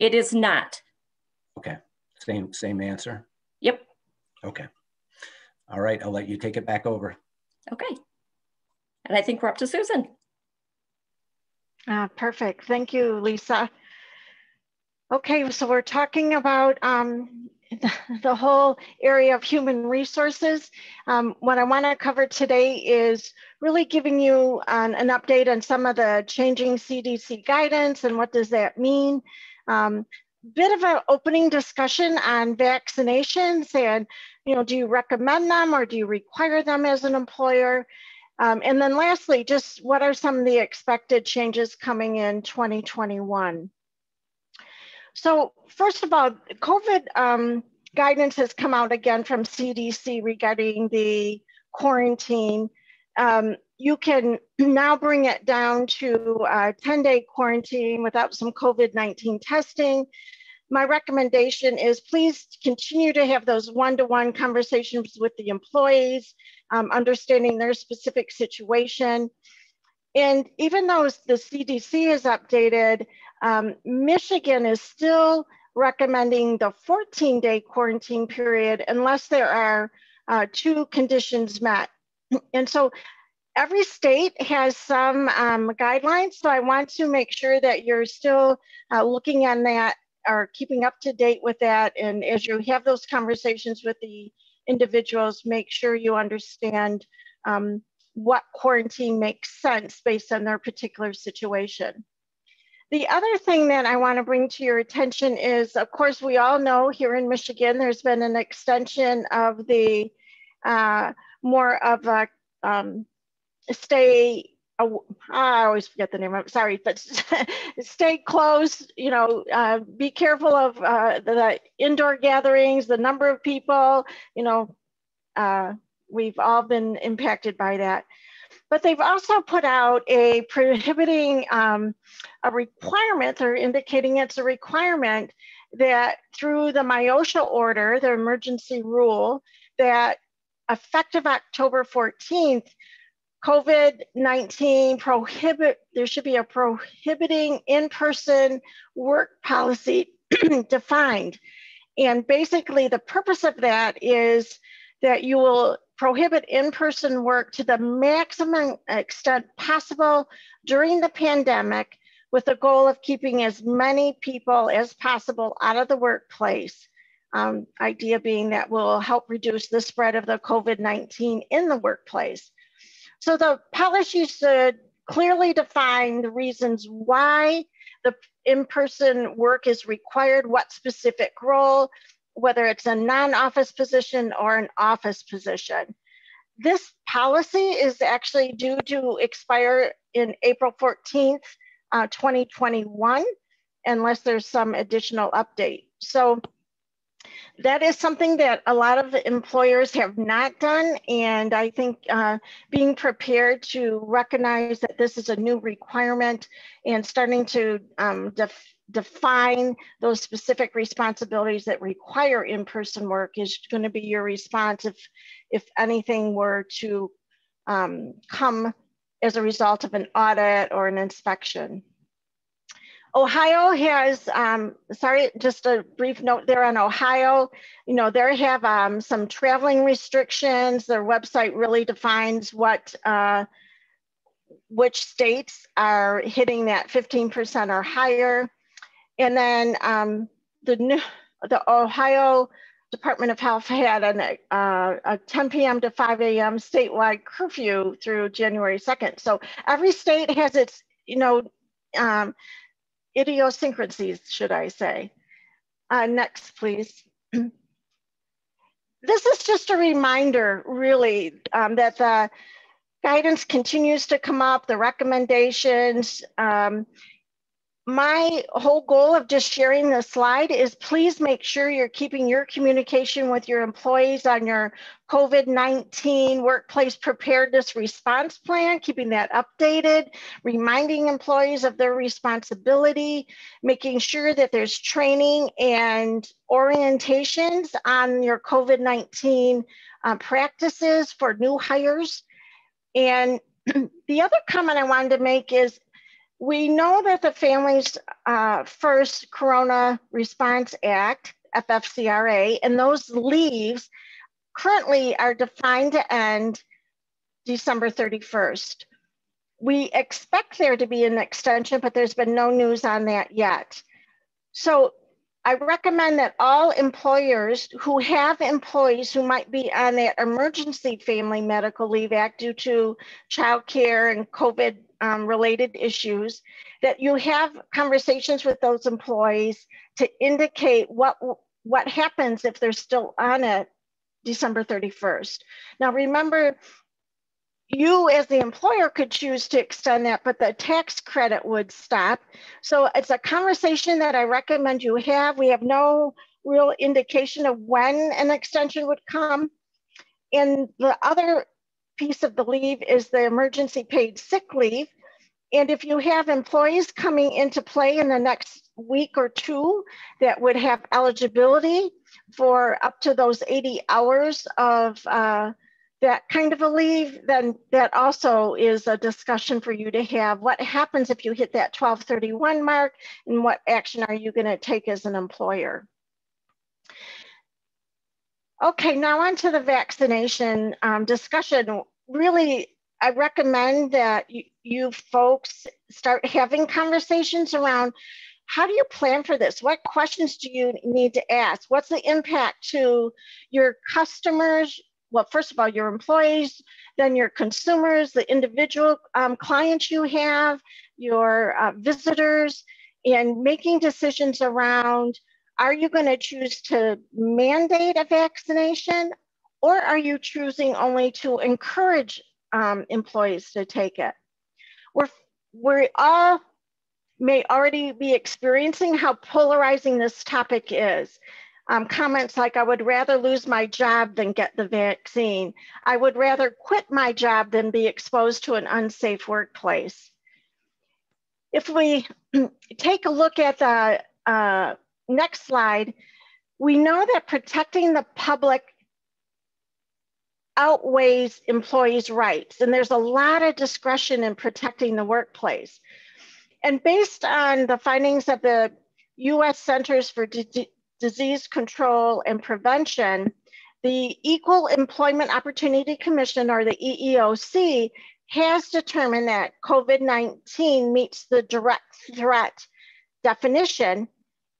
it is not. Okay, same, same answer. Yep. Okay. All right, I'll let you take it back over. Okay. And I think we're up to Susan. Ah, perfect. Thank you, Lisa. Okay, so we're talking about um, [laughs] the, whole area of human resources. Um, what I want to cover today is really giving you an, an update on some of the changing CDC guidance and what does that mean. Um, bit of an opening discussion on vaccinations and, you know, do you recommend them or do you require them as an employer? Um, and then lastly, just what are some of the expected changes coming in 2021? So first of all, COVID um, guidance has come out again from CDC regarding the quarantine. Um, you can now bring it down to a 10-day quarantine without some COVID-19 testing. My recommendation is please continue to have those one-to-one conversations with the employees, um, understanding their specific situation. And even though the CDC is updated, um, Michigan is still recommending the 14 day quarantine period unless there are uh, two conditions met. [clears throat] And so every state has some um, guidelines. So I want to make sure that you're still uh, looking on that or keeping up to date with that. And as you have those conversations with the individuals, make sure you understand um, what quarantine makes sense based on their particular situation. The other thing that I want to bring to your attention is, of course, we all know here in Michigan, there's been an extension of the uh, more of a um, stay, uh, I always forget the name of sorry, but [laughs] stay closed, you know, uh, be careful of uh, the, the indoor gatherings, the number of people, you know, uh, we've all been impacted by that. But they've also put out a prohibiting um, a requirement or indicating it's a requirement that through the MIOSHA order, the emergency rule, that effective October 14th, COVID-19 prohibit, there should be a prohibiting in-person work policy [clears throat] defined. And basically the purpose of that is that you will prohibit in-person work to the maximum extent possible during the pandemic with the goal of keeping as many people as possible out of the workplace. Um, idea being that will help reduce the spread of the COVID-19 in the workplace. So the policy should clearly define the reasons why the in-person work is required, what specific role, whether it's a non-office position or an office position. This policy is actually due to expire in April 14th, uh, 2021, unless there's some additional update. So that is something that a lot of employers have not done. And I think uh, being prepared to recognize that this is a new requirement and starting to um, define those specific responsibilities that require in-person work is going to be your response if, if anything were to um, come as a result of an audit or an inspection. Ohio has, um, sorry, just a brief note there on Ohio. You know, they have um, some traveling restrictions. Their website really defines what, uh, which states are hitting that 15% or higher. And then um, the new, the Ohio Department of Health had an, uh, a 10 p.m. to 5 a.m. statewide curfew through January 2nd. So every state has its, you know, um, idiosyncrasies, should I say. Uh, next, please. [clears throat] this is just a reminder, really, um, that the guidance continues to come up, the recommendations. Um, my whole goal of just sharing this slide is please make sure you're keeping your communication with your employees on your COVID-19 workplace preparedness response plan, keeping that updated, reminding employees of their responsibility, making sure that there's training and orientations on your COVID-19 uh, practices for new hires. And [clears throat] the other comment I wanted to make is we know that the Families uh, First Corona Response Act, FFCRA, and those leaves currently are defined to end December 31st. We expect there to be an extension, but there's been no news on that yet. So I recommend that all employers who have employees who might be on that emergency family medical leave act due to childcare and COVID um, related issues, that you have conversations with those employees to indicate what, what happens if they're still on it December 31st. Now remember, you as the employer could choose to extend that, but the tax credit would stop. So it's a conversation that I recommend you have. We have no real indication of when an extension would come. And the other piece of the leave is the emergency paid sick leave. And if you have employees coming into play in the next week or two that would have eligibility for up to those 80 hours of uh, that kind of a leave, then that also is a discussion for you to have. What happens if you hit that 1231 mark and what action are you gonna take as an employer? Okay, now on to the vaccination um, discussion. Really, I recommend that you, you folks start having conversations around how do you plan for this? What questions do you need to ask? What's the impact to your customers? Well, first of all, your employees, then your consumers, the individual um, clients you have, your uh, visitors, and making decisions around are you going to choose to mandate a vaccination or are you choosing only to encourage um, employees to take it. We're, we all may already be experiencing how polarizing this topic is. Um, comments like, I would rather lose my job than get the vaccine. I would rather quit my job than be exposed to an unsafe workplace. If we [clears throat] take a look at the uh, next slide, we know that protecting the public outweighs employees' rights. And there's a lot of discretion in protecting the workplace. And based on the findings of the US Centers for D Disease Control and Prevention, the Equal Employment Opportunity Commission, or the EEOC, has determined that COVID 19 meets the direct threat definition.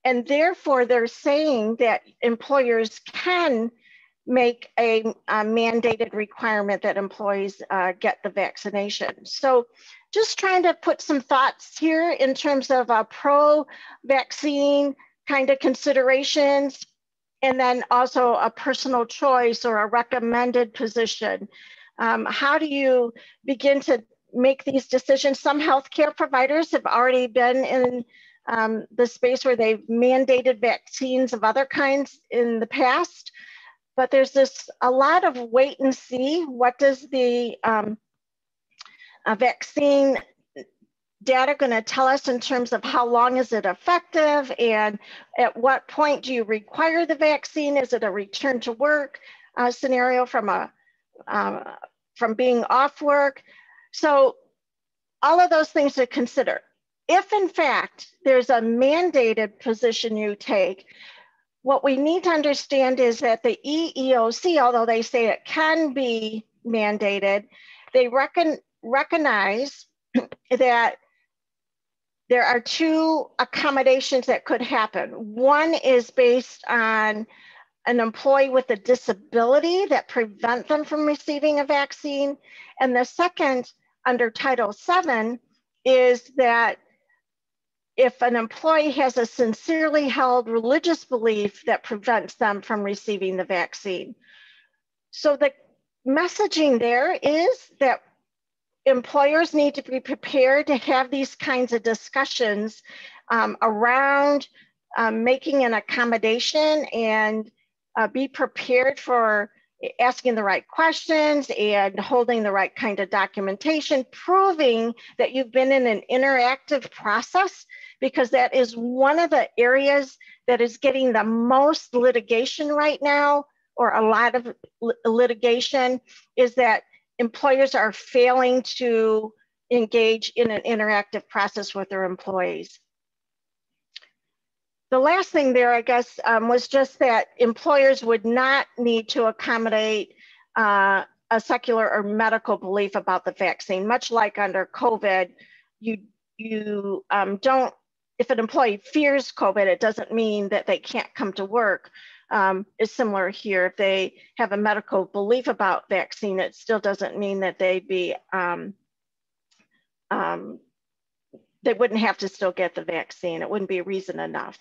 And therefore, they're saying that employers can make a, a, mandated requirement that employees uh, get the vaccination. So just trying to put some thoughts here in terms of a pro-vaccine kind of considerations, and then also a personal choice or a recommended position. Um, how do you begin to make these decisions? Some healthcare providers have already been in um, the space where they've mandated vaccines of other kinds in the past. But there's this a lot of wait and see. What does the um, vaccine data going to tell us in terms of how long is it effective and at what point do you require the vaccine? Is it a return to work uh, scenario from a um, from being off work? So all of those things to consider. If in fact there's a mandated position you take, what we need to understand is that the EEOC, although they say it can be mandated, they reckon, recognize [clears throat] that there are two accommodations that could happen. One is based on an employee with a disability that prevent them from receiving a vaccine. And the second under Title VII is that if an employee has a sincerely held religious belief that prevents them from receiving the vaccine. So the messaging there is that employers need to be prepared to have these kinds of discussions um, around um, making an accommodation and uh, be prepared for asking the right questions and holding the right kind of documentation, proving that you've been in an interactive process, because that is one of the areas that is getting the most litigation right now, or a lot of litigation, is that employers are failing to engage in an interactive process with their employees. The last thing there, I guess, um, was just that employers would not need to accommodate uh, a secular or medical belief about the vaccine, much like under COVID, you, you um, don't, if an employee fears COVID, it doesn't mean that they can't come to work um, is similar here. If they have a medical belief about vaccine, it still doesn't mean that they'd be, um, um, they wouldn't have to still get the vaccine. It wouldn't be a reason enough.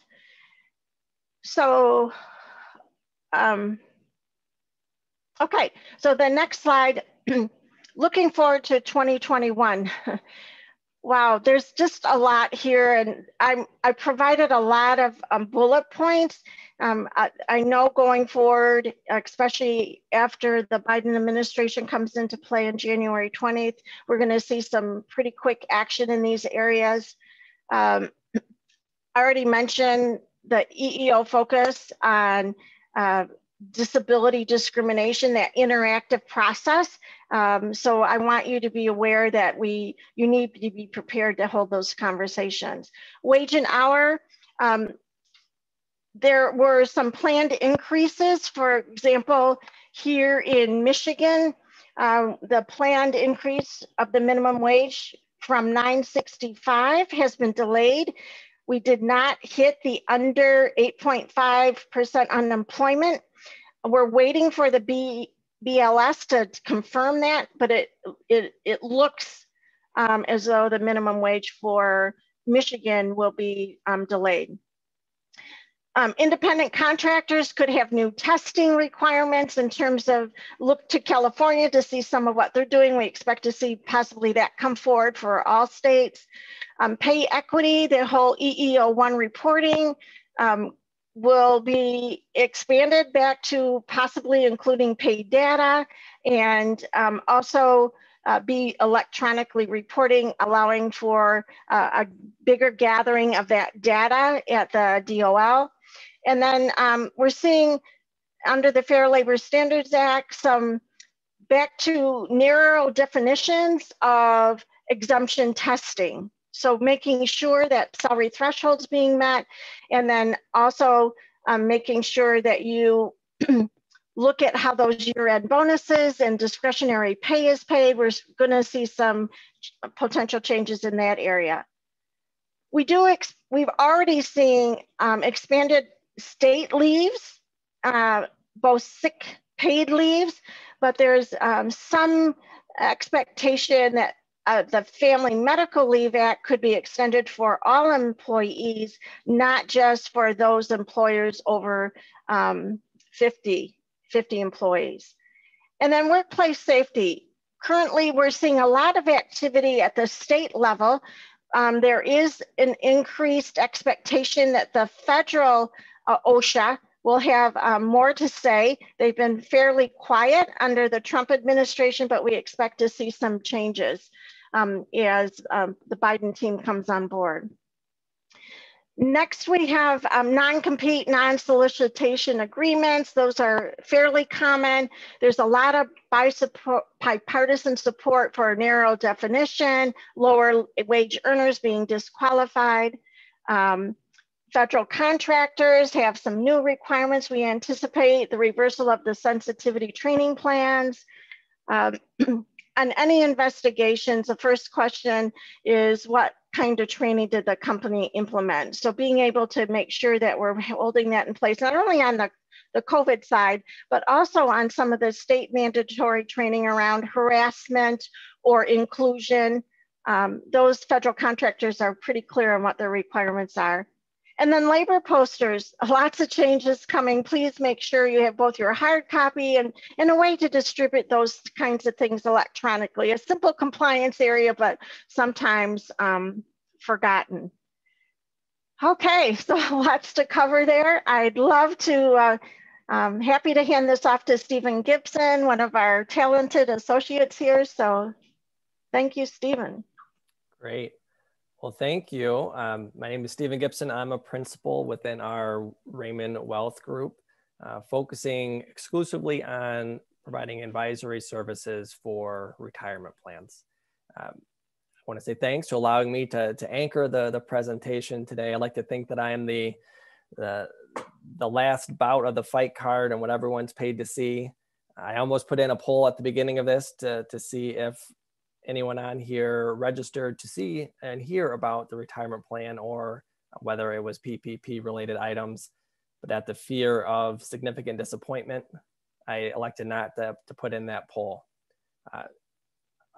So, um, okay, so the next slide, [clears throat] looking forward to 2021. [laughs] wow, there's just a lot here and I'm, I provided a lot of um, bullet points um, I, I, know going forward, especially after the Biden administration comes into play on January 20th, we're going to see some pretty quick action in these areas. Um, I already mentioned the EEO focus on uh, disability discrimination, that interactive process. Um, so I want you to be aware that we you need to be prepared to hold those conversations. Wage and hour, um, there were some planned increases. For example, here in Michigan, uh, the planned increase of the minimum wage from 965 has been delayed. We did not hit the under 8.5% unemployment. We're waiting for the B, BLS to confirm that, but it, it, it looks um, as though the minimum wage for Michigan will be um, delayed. Um, independent contractors could have new testing requirements in terms of look to California to see some of what they're doing. We expect to see possibly that come forward for all states. Um, pay equity, the whole EEO1 reporting um, will be expanded back to possibly including paid data and um, also uh, be electronically reporting, allowing for uh, a bigger gathering of that data at the DOL. And then um, we're seeing under the Fair Labor Standards Act some back to narrow definitions of exemption testing. So making sure that salary thresholds being met, and then also um, making sure that you [clears throat] look at how those year-end bonuses and discretionary pay is paid. We're going to see some potential changes in that area. We do, we've already seen um, expanded state leaves, uh, both sick paid leaves, but there's um, some expectation that uh, the Family Medical Leave Act could be extended for all employees, not just for those employers over um, 50, 50 employees. And then workplace safety. Currently, we're seeing a lot of activity at the state level um, there is an increased expectation that the federal uh, OSHA will have um, more to say. They've been fairly quiet under the Trump administration, but we expect to see some changes um, as um, the Biden team comes on board. Next, we have um, non-compete, non-solicitation agreements. Those are fairly common. There's a lot of bipartisan support for a narrow definition, lower wage earners being disqualified. Um, federal contractors have some new requirements. We anticipate the reversal of the sensitivity training plans. Um, [clears throat] on any investigations, the first question is what kind of training did the company implement? So being able to make sure that we're holding that in place, not only on the, the COVID side, but also on some of the state mandatory training around harassment or inclusion. Um, those federal contractors are pretty clear on what their requirements are. And then labor posters, lots of changes coming. Please make sure you have both your hard copy and, and a way to distribute those kinds of things electronically. A simple compliance area, but sometimes um, forgotten. Okay, [laughs] so lots to cover there. I'd love to, uh, I'm um, happy to hand this off to Stephen Gibson, one of our talented associates here. So thank you, Stephen. Great. Well, thank you. Um, my name is Stephen Gibson. I'm a principal within our Rehmann Wealth Group, uh, focusing exclusively on providing advisory services for retirement plans. Um, I want to say thanks for allowing me to, to anchor the, the presentation today. I like to think that I am the, the, the last bout of the fight card and what everyone's paid to see. I almost put in a poll at the beginning of this to, to see if anyone on here registered to see and hear about the retirement plan or whether it was PPP related items. But at the fear of significant disappointment, I elected not to, to put in that poll. Uh,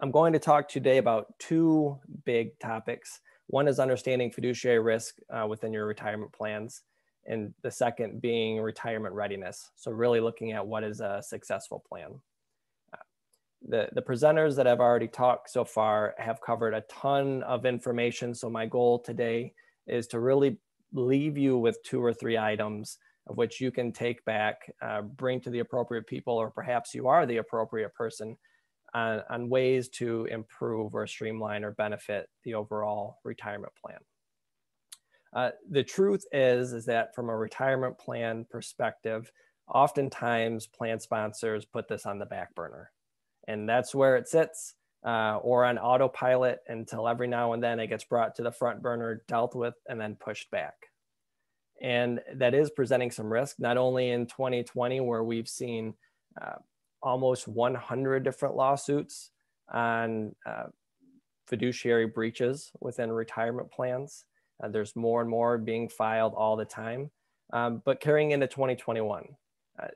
I'm going to talk today about two big topics. One is understanding fiduciary risk uh, within your retirement plans, and the second being retirement readiness. So, really looking at what is a successful plan the, the presenters that I've already talked so far have covered a ton of information. So my goal today is to really leave you with two or three items of which you can take back, uh, bring to the appropriate people, or perhaps you are the appropriate person on, on ways to improve or streamline or benefit the overall retirement plan. Uh, the truth is, is that from a retirement plan perspective, oftentimes plan sponsors put this on the back burner and that's where it sits uh, or on autopilot until every now and then it gets brought to the front burner, dealt with, and then pushed back. And that is presenting some risk, not only in 2020, where we've seen uh, almost 100 different lawsuits on uh, fiduciary breaches within retirement plans. Uh, there's more and more being filed all the time. Um, but carrying into 2021, uh,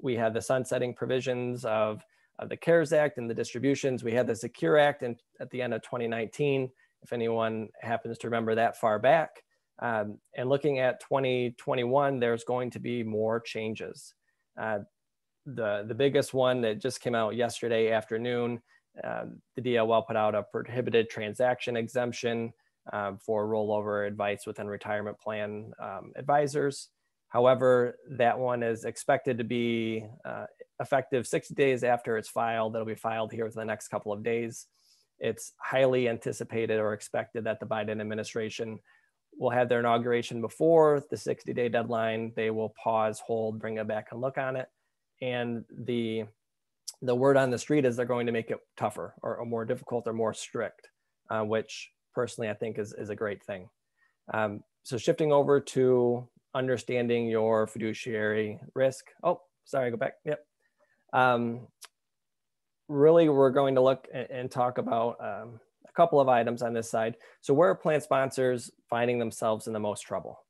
we had the sunsetting provisions of the CARES Act and the distributions. We had the Secure Act in, at the end of 2019, if anyone happens to remember that far back. Um, and looking at 2021, there's going to be more changes. Uh, the, the biggest one that just came out yesterday afternoon, uh, the DOL put out a prohibited transaction exemption um, for rollover advice within retirement plan um, advisors. However, that one is expected to be uh, effective 60 days after it's filed. It'll be filed here within the next couple of days. It's highly anticipated or expected that the Biden administration will have their inauguration before the 60 day deadline. They will pause, hold, bring it back and look on it. And the, the word on the street is they're going to make it tougher or, or more difficult or more strict, uh, which personally I think is, is a great thing. Um, so shifting over to understanding your fiduciary risk. Oh, sorry, go back. Yep. Um, really, we're going to look and, talk about um, a couple of items on this side. So where are plan sponsors finding themselves in the most trouble?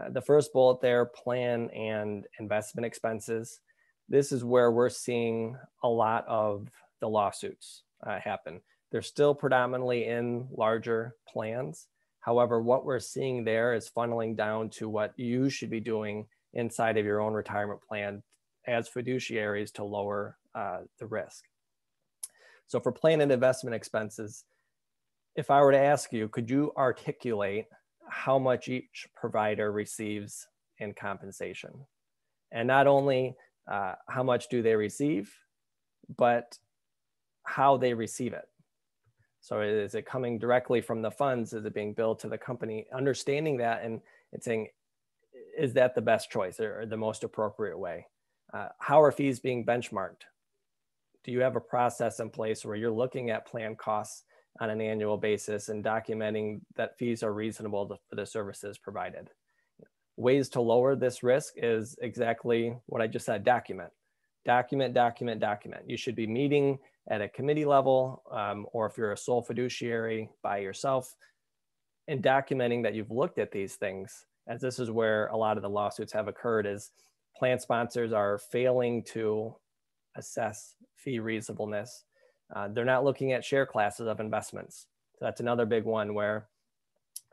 Uh, the first bullet there, plan and investment expenses. This is where we're seeing a lot of the lawsuits uh, happen. They're still predominantly in larger plans, However, what we're seeing there is funneling down to what you should be doing inside of your own retirement plan as fiduciaries to lower uh, the risk. So for plan and investment expenses, if I were to ask you, could you articulate how much each provider receives in compensation? And not only uh, how much do they receive, but how they receive it. So is it coming directly from the funds? Is it being billed to the company? Understanding that and, and saying, is that the best choice or, or the most appropriate way? Uh, how are fees being benchmarked? Do you have a process in place where you're looking at plan costs on an annual basis and documenting that fees are reasonable to, for the services provided? Ways to lower this risk is exactly what I just said, document. Document, document, document. You should be meeting at a committee level, um, or if you're a sole fiduciary by yourself, and documenting that you've looked at these things, as this is where a lot of the lawsuits have occurred, is plan sponsors are failing to assess fee reasonableness. Uh, they're not looking at share classes of investments. So that's another big one where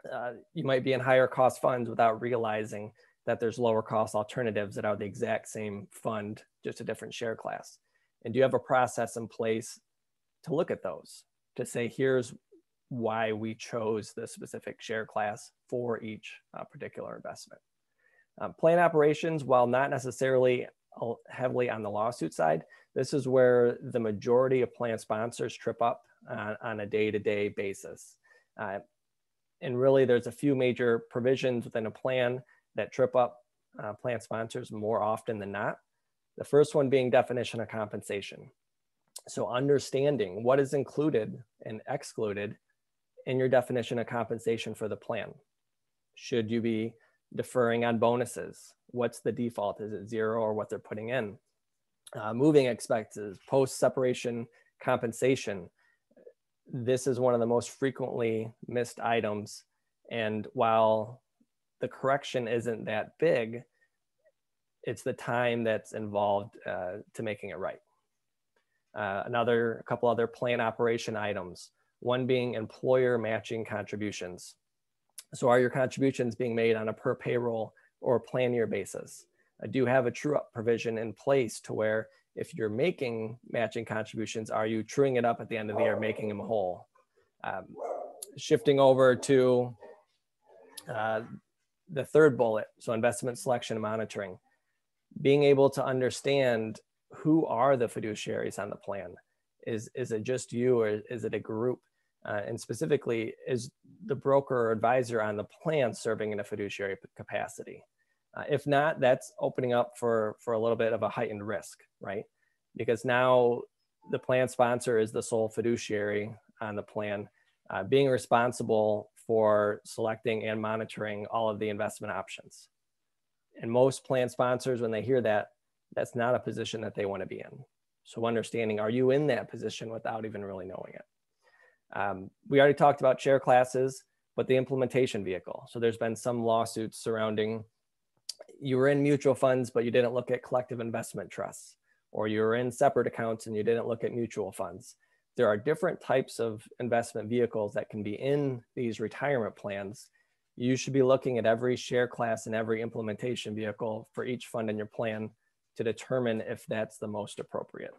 uh, you might be in higher cost funds without realizing that there's lower cost alternatives that are the exact same fund, just a different share class. And do you have a process in place to look at those to say, here's why we chose the specific share class for each uh, particular investment? Um, plan operations, while not necessarily heavily on the lawsuit side, this is where the majority of plan sponsors trip up on, on a day to day basis. Uh, and really, there's a few major provisions within a plan that trip up uh, plan sponsors more often than not. The first one being definition of compensation. So understanding what is included and excluded in your definition of compensation for the plan. Should you be deferring on bonuses? What's the default? Is it zero or what they're putting in? Uh, moving expenses, post separation compensation. This is one of the most frequently missed items. And while the correction isn't that big, it's the time that's involved uh, to making it right. Uh, another, a couple other plan operation items, one being employer matching contributions. So are your contributions being made on a per payroll or plan year basis? I do have a true up provision in place to where if you're making matching contributions, are you truing it up at the end of the year, making them whole? Um, shifting over to uh, the third bullet, so investment selection and monitoring being able to understand who are the fiduciaries on the plan. Is, is it just you or is it a group? Uh, and specifically, is the broker or advisor on the plan serving in a fiduciary capacity? Uh, if not, that's opening up for, for a little bit of a heightened risk, right? Because now the plan sponsor is the sole fiduciary on the plan, uh, being responsible for selecting and monitoring all of the investment options. And most plan sponsors, when they hear that, that's not a position that they want to be in. So understanding, are you in that position without even really knowing it? Um, we already talked about share classes, but the implementation vehicle. So there's been some lawsuits surrounding you were in mutual funds, but you didn't look at collective investment trusts, or you were in separate accounts and you didn't look at mutual funds. There are different types of investment vehicles that can be in these retirement plans you should be looking at every share class and every implementation vehicle for each fund in your plan to determine if that's the most appropriate.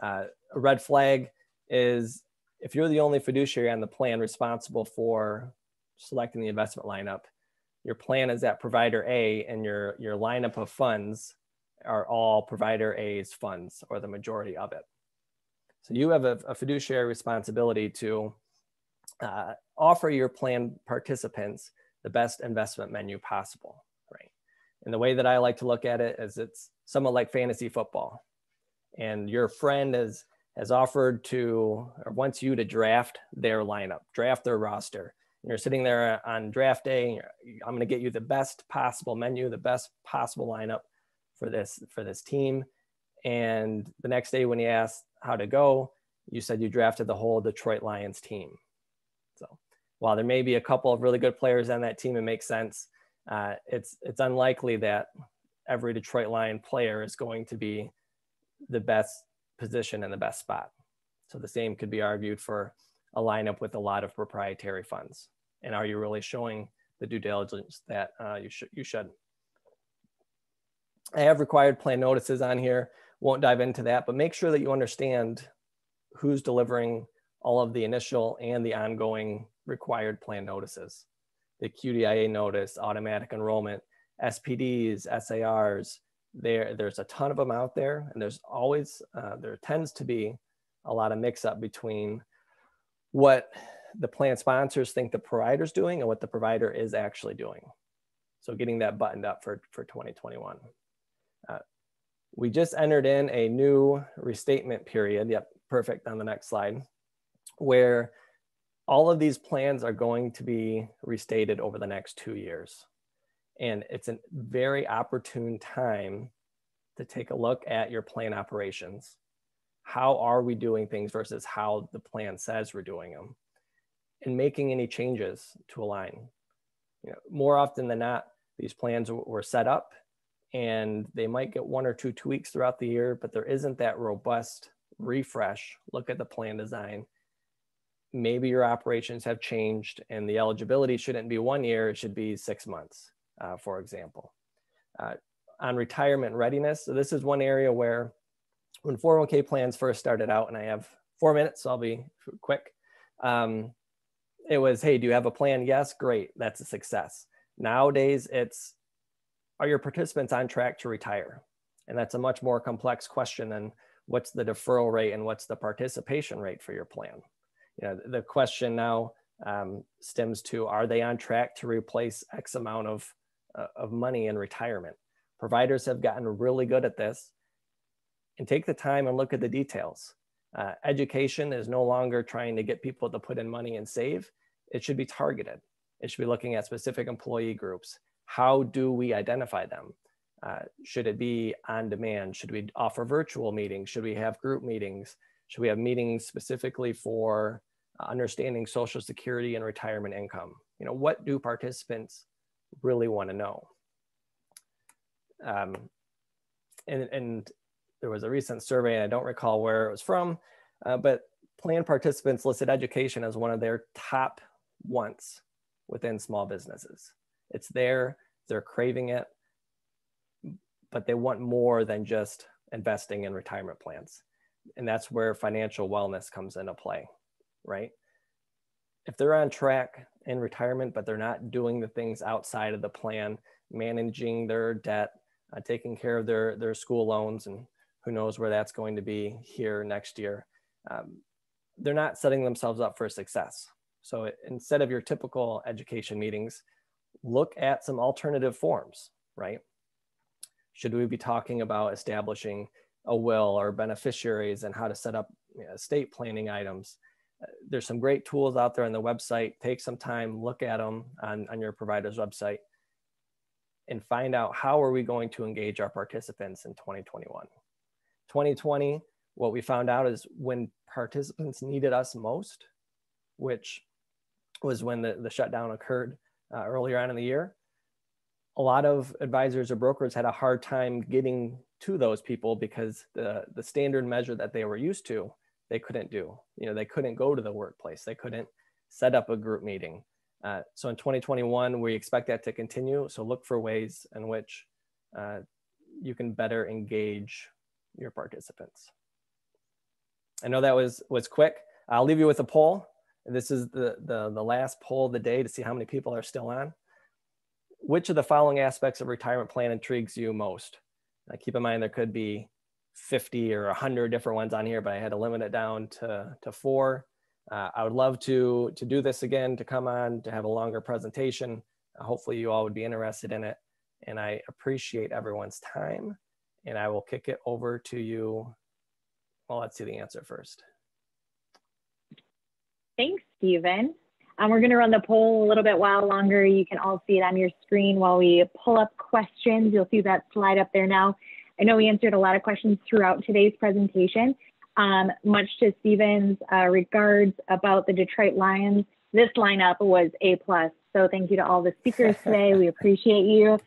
Uh, a red flag is if you're the only fiduciary on the plan responsible for selecting the investment lineup, your plan is at provider A and your, your lineup of funds are all provider A's funds or the majority of it. So you have a, a fiduciary responsibility to uh, offer your plan participants the best investment menu possible, right? And the way that I like to look at it is it's somewhat like fantasy football. And your friend has, has offered to, or wants you to draft their lineup, draft their roster. And you're sitting there on draft day, I'm going to get you the best possible menu, the best possible lineup for this, for this team. And the next day when he asked how to go, you said you drafted the whole Detroit Lions team So while there may be a couple of really good players on that team, it makes sense. Uh, it's it's unlikely that every Detroit Lion player is going to be the best position and the best spot. So the same could be argued for a lineup with a lot of proprietary funds. And are you really showing the due diligence that uh, you should you should? I have required plan notices on here. Won't dive into that, but make sure that you understand who's delivering all of the initial and the ongoing required plan notices. The QDIA notice, automatic enrollment, SPDs, SARs, there, there's a ton of them out there and there's always, uh, there tends to be a lot of mix up between what the plan sponsors think the provider's doing and what the provider is actually doing. So getting that buttoned up for, for 2021. Uh, we just entered in a new restatement period. Yep, perfect on the next slide, where all of these plans are going to be restated over the next two years. And it's a very opportune time to take a look at your plan operations. How are we doing things versus how the plan says we're doing them? And making any changes to align. You know, more often than not, these plans were set up and they might get one or two tweaks throughout the year, but there isn't that robust refresh. Look at the plan design. Maybe your operations have changed and the eligibility shouldn't be one year, it should be six months, uh, for example. Uh, on retirement readiness, so this is one area where when 401k plans first started out, and I have four minutes, so I'll be quick. Um, it was, hey, do you have a plan? Yes, great, that's a success. Nowadays, it's are your participants on track to retire? And that's a much more complex question than what's the deferral rate and what's the participation rate for your plan. You know, the question now um, stems to are they on track to replace X amount of, of money in retirement? Providers have gotten really good at this. And take the time and look at the details. Uh, education is no longer trying to get people to put in money and save. It should be targeted. It should be looking at specific employee groups. How do we identify them? Uh, should it be on demand? Should we offer virtual meetings? Should we have group meetings? Should we have meetings specifically for understanding Social Security and retirement income? You know, what do participants really want to know? Um, and, and there was a recent survey, and I don't recall where it was from, uh, but plan participants listed education as one of their top wants within small businesses. It's there, they're craving it, but they want more than just investing in retirement plans. And that's where financial wellness comes into play, right? If they're on track in retirement, but they're not doing the things outside of the plan, managing their debt, uh, taking care of their, their school loans, and who knows where that's going to be here next year, um, they're not setting themselves up for success. So instead of your typical education meetings, look at some alternative forms, right? Should we be talking about establishing a will or beneficiaries and how to set up estate planning items? There's some great tools out there on the website. Take some time, look at them on, on your provider's website and find out how are we going to engage our participants in 2021. 2020, what we found out is when participants needed us most, which was when the, the shutdown occurred uh, earlier on in the year. A lot of advisors or brokers had a hard time getting to those people because the, the standard measure that they were used to, they couldn't do. You know, they couldn't go to the workplace. They couldn't set up a group meeting. Uh, so in 2021, we expect that to continue. So look for ways in which uh, you can better engage your participants. I know that was, was quick. I'll leave you with a poll. This is the, the, the last poll of the day to see how many people are still on. Which of the following aspects of retirement plan intrigues you most? Keep in mind there could be 50 or 100 different ones on here, but I had to limit it down to, to four. Uh, I would love to, to do this again, to come on, to have a longer presentation. Uh, hopefully you all would be interested in it. And I appreciate everyone's time. And I will kick it over to you. Well, let's see the answer first. Thanks, Stephen. Um, we're going to run the poll a little bit while longer. You can all see it on your screen while we pull up questions. You'll see that slide up there now. I know we answered a lot of questions throughout today's presentation. Um, much to Stephen's uh, regards about the Detroit Lions, this lineup was A+. plus. So thank you to all the speakers today. we appreciate you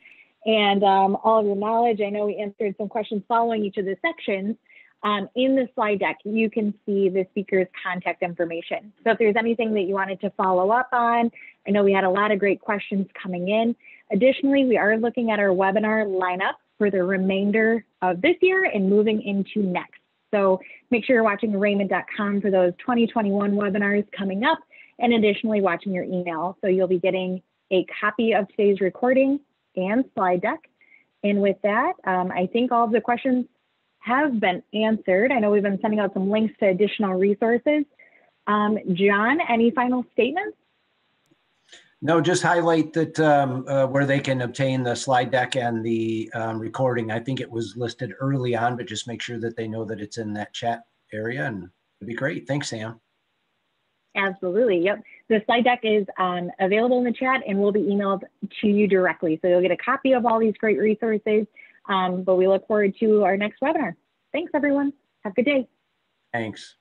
and um, all of your knowledge. I know we answered some questions following each of the sections, um, in the slide deck, you can see the speaker's contact information. So if there's anything that you wanted to follow up on, I know we had a lot of great questions coming in. Additionally, we are looking at our webinar lineup for the remainder of this year and moving into next. So make sure you're watching rehmann.com for those 2021 webinars coming up and additionally watching your email. So you'll be getting a copy of today's recording and slide deck. And with that, um, I think all of the questions have been answered. I know we've been sending out some links to additional resources. Um, John, any final statements? No, just highlight that um, uh, where they can obtain the slide deck and the um, recording. I think it was listed early on, but just make sure that they know that it's in that chat area and it'd be great. Thanks, Sam. Absolutely. Yep. The slide deck is um, available in the chat and will be emailed to you directly. So you'll get a copy of all these great resources. Um, but we look forward to our next webinar. Thanks, everyone. Have a good day. Thanks.